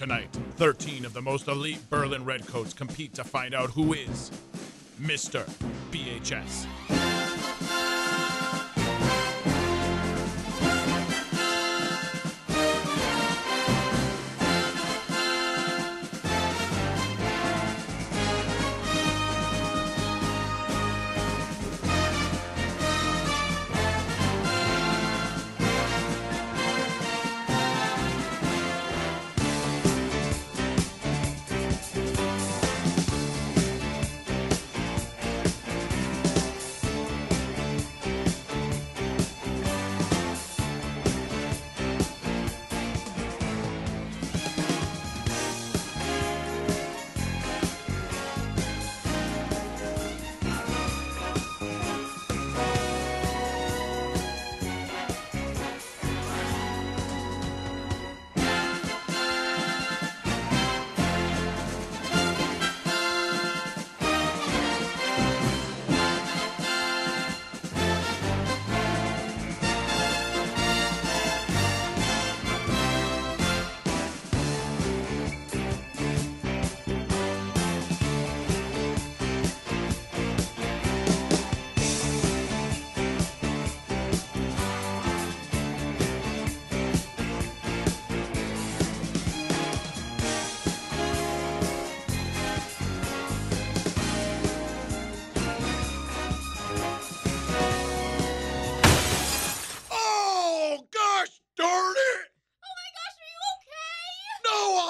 tonight, 13 of the most elite Berlin Redcoats compete to find out who is Mr. BHS.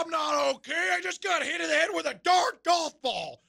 I'm not okay. I just got hit in the head with a dark golf ball.